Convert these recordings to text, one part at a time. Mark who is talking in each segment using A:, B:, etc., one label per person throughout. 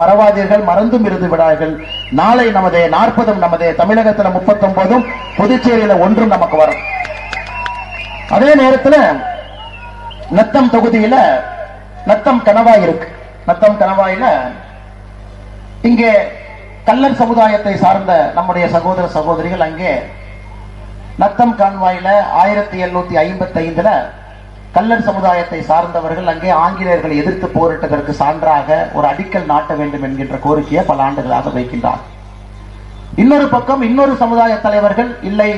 A: மறவாதீர்கள் மறந்தும் இருந்து விடார்கள் நாளை நமது நாற்பதும் நமது தமிழகத்துல முப்பத்தொன்பதும் புதுச்சேரியில ஒன்றும் நமக்கு வரும். அதே நேரத்துல நத்தம் தொகுதியில நத்தம் கணவாய் இருக்கு. நத்தம் கணவாயில இங்கே கல்லர் சமுதாயத்தை சார்ந்த நம்முடைய சகோதர சகோதரிகள் அங்கே நத்தம் கான்வாயில ஆயிரத்தி எழுநூத்தி ஐம்பத்தி ஐந்துல கல்லர் சமுதாயத்தை சார்ந்தவர்கள் அங்கே ஆங்கிலேயர்களை எதிர்த்து போரிட்டதற்கு சான்றாக ஒரு அடிக்கல் நாட்ட வேண்டும் என்கின்ற கோரிக்கையை பல ஆண்டுகளாக வைக்கின்றார். இன்னொரு பக்கம் இன்னொரு சமுதாய தலைவர்கள் இல்லை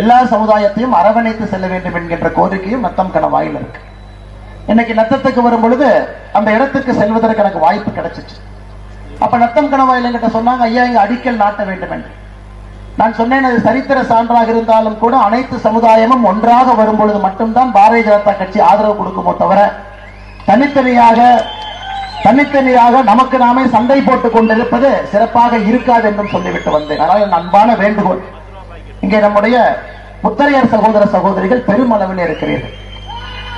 A: எல்லா சமுதாயத்தையும் அரவணைத்து செல்ல வேண்டும் என்கின்ற கோரிக்கையும் நத்தம் கணவாயில் இருக்கு. இன்னைக்கு நத்தத்துக்கு வரும் பொழுது அந்த இடத்துக்கு செல்வதற்கு எனக்கு வாய்ப்பு கிடைச்சிச்சு. அப்ப நத்தம் கணவாயில் என்கிட்ட சொன்னாங்க ஐயா இங்க அடிக்கல் நாட்ட வேண்டும் என்று. நான் சொன்னேன் அது சரித்திர சான்றாக இருந்தாலும் கூட அனைத்து சமுதாயமும் ஒன்றாக வரும் பொழுது மட்டும்தான் பாரதிய ஜனதா கட்சி ஆதரவு கொடுக்குமோ தவிர தனித்தனியாக தனித்தனியாக நமக்கு நாமே சண்டை போட்டுக் கொண்டிருப்பது சிறப்பாக இருக்காது என்றும் சொல்லிவிட்டு வந்தேன். அதனால் என் அன்பான வேண்டுகோள். இங்கே நம்முடைய முத்தரையர் சகோதர சகோதரிகள் பெருமளவில் இருக்கிறீர்கள்.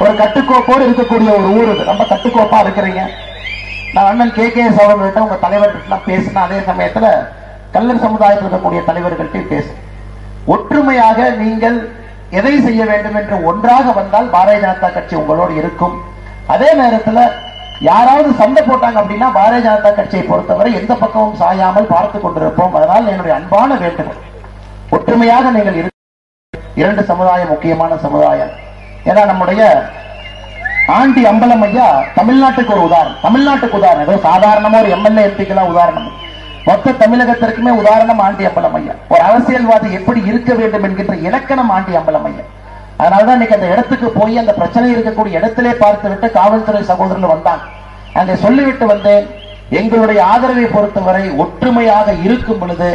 A: ஒரு கட்டுக்கோப்போடு இருக்கக்கூடிய ஒரு ஊர் இது. ரொம்ப கட்டுக்கோப்பா இருக்கிறீங்க. நான் அண்ணன் கே கே எஸ் அவர்கள்ட்ட உங்க தலைவர்கிட்ட பேசின அதே சமயத்துல கல்லர் சமுதாயத்தில் இருக்கக்கூடிய தலைவர்கள்ட்ட பேசு. ஒற்றுமையாக நீங்கள் எதை செய்ய வேண்டும் என்று ஒன்றாக வந்தால் பாரதிய ஜனதா கட்சி உங்களோடு இருக்கும். அதே நேரத்துல யாராவது சண்டை போட்டாங்க அப்படின்னா பாரதிய ஜனதா கட்சியை பொறுத்தவரை எந்த பக்கமும் சாயாமல் பார்த்து கொண்டிருப்போம். அதனால் என்னுடைய அன்பான வேண்டுகோள். ஒற்றுமையாக நீங்கள் இரு இரண்டு சமுதாயம் முக்கியமான சமுதாயம் ஏன்னா நம்முடைய ஆண்டி அம்பலம் ஐயா தமிழ்நாட்டுக்கு ஒரு உதாரணம். தமிழ்நாட்டுக்கு உதாரணம். ஏதோ சாதாரணமா ஒரு எம்எல்ஏ எம்பிக்கெல்லாம் உதாரணம். மொத்த தமிழகத்திற்குமே உதாரணம் ஆண்டி அம்பலம் ஐயா ஒரு அரசியல்வாதி எப்படி இருக்க வேண்டும் என்கின்ற இலக்கணம் ஆண்டி அம்பலம் ஐயா அதனாலதான் இன்னைக்கு அந்த இடத்துக்கு போய் அந்த பிரச்சனை இருக்கக்கூடிய இடத்திலே பார்த்து விட்டு காவல்துறை சகோதரர்கள் வந்தாங்க. அங்கே சொல்லிவிட்டு வந்தேன் எங்களுடைய ஆதரவை பொறுத்தவரை ஒற்றுமையாக இருக்கும் பொழுது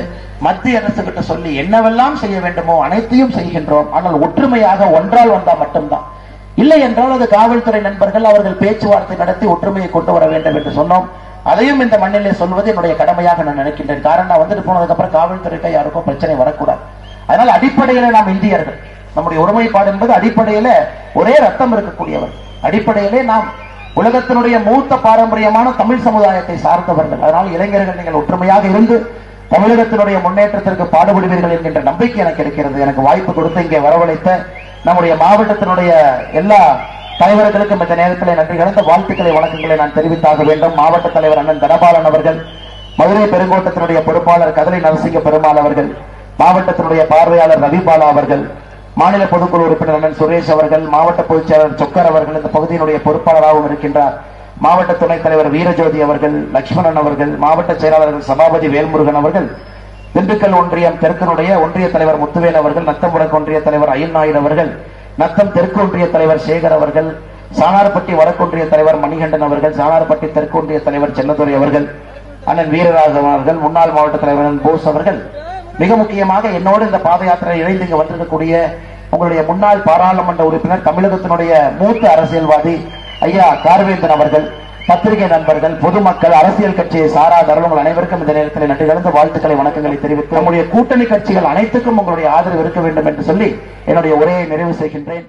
A: மத்திய அரசு கிட்ட சொல்லி என்னவெல்லாம் செய்ய வேண்டுமோ அனைத்தையும் செய்கின்றோம். ஆனால் ஒற்றுமையாக ஒன்றால் வந்தா மட்டும்தான். இல்லை என்றால் அது காவல்துறை நண்பர்கள் அவர்கள் பேச்சுவார்த்தை நடத்தி ஒற்றுமையை கொண்டு வர வேண்டும் என்று சொன்னோம். அதையும் இந்த மண்ணிலே சொல்வது என்னுடைய கடமையாக நான் நினைக்கின்றேன். காரணம் நான் வந்துட்டு போனதுக்கு அப்புறம் காவல்துறைக்கு யாருக்கும் பிரச்சனை வரக்கூடாது. அதனால் அடிப்படையில நாம் இந்தியர்கள். நம்முடைய ஒருமைப்பாடு என்பது அடிப்படையில ஒரே ரத்தம் இருக்கக்கூடியவர். அடிப்படையிலே நாம் உலகத்தினுடைய மூத்த பாரம்பரியமான தமிழ் சமுதாயத்தை சார்ந்தவர்கள். அதனால் இளைஞர்கள் நீங்கள் ஒற்றுமையாக இருந்து தமிழகத்தினுடைய முன்னேற்றத்திற்கு பாடுபடுவீர்கள் என்கின்ற நம்பிக்கை எனக்கு இருக்கிறது. எனக்கு வாய்ப்பு கொடுத்து இங்கே வரவழைத்த நம்முடைய மாவட்டத்தினுடைய எல்லா தலைவர்களுக்கும் இந்த நேரத்தில் நன்றி கலந்த வாழ்த்துக்களை வழக்கங்களை நான் தெரிவித்தாக வேண்டும். மாவட்ட தலைவர் அண்ணன் தனபாலன் அவர்கள் மதுரை பெருங்கோட்டத்தினுடைய பொறுப்பாளர் கதலை நரசிங்க பெருமாள் அவர்கள் மாவட்டத்தினுடைய பார்வையாளர் ரவிபாலா அவர்கள் மாநில பொதுக்குழு உறுப்பினர் அண்ணன் சுரேஷ் அவர்கள் மாவட்ட பொதுச் செயலாளர் சொக்கர் அவர்கள் இந்த பகுதியினுடைய பொறுப்பாளராகவும் இருக்கின்றார். மாவட்ட துணைத் தலைவர் வீரஜோதி அவர்கள் லட்சுமணன் அவர்கள் மாவட்ட செயலாளர்கள் சபாபதி வேல்முருகன் அவர்கள் திண்டுக்கல் ஒன்றியம் தெற்கனுடைய ஒன்றிய தலைவர் முத்துவேல் அவர்கள் நத்தம் ஒன்றிய தலைவர் அய்யன் நாயுடு அவர்கள் நத்தம் தெற்கு ஒன்றிய தலைவர் சேகர் அவர்கள் சாணார்பட்டி வடக்கொன்றிய தலைவர் மணிகண்டன் அவர்கள் சாணார்பட்டி தெற்கு ஒன்றிய தலைவர் சென்னதுரை அவர்கள் அண்ணன் வீரராகவன் அவர்கள் முன்னாள் மாவட்ட தலைவர் போஸ் அவர்கள். மிக முக்கியமாக என்னோடு இந்த பாத யாத்திரை இணைந்து இங்கு வந்திருக்கக்கூடிய உங்களுடைய முன்னாள் பாராளுமன்ற உறுப்பினர் தமிழகத்தினுடைய மூத்த அரசியல்வாதி ஐயா கார்வேந்தன் அவர்கள் பத்திரிகை நண்பர்கள் பொதுமக்கள் அரசியல் கட்சியை சாராதவர்கள் அனைவருக்கும் இந்த நேரத்தில் நன்றி கலந்து வாழ்த்துக்களை வணக்கங்களை தெரிவித்து நம்முடைய கூட்டணி கட்சிகள் அனைத்துக்கும் உங்களுடைய ஆதரவு இருக்க வேண்டும் என்று சொல்லி என்னுடைய உரையை நிறைவு செய்கின்றேன்.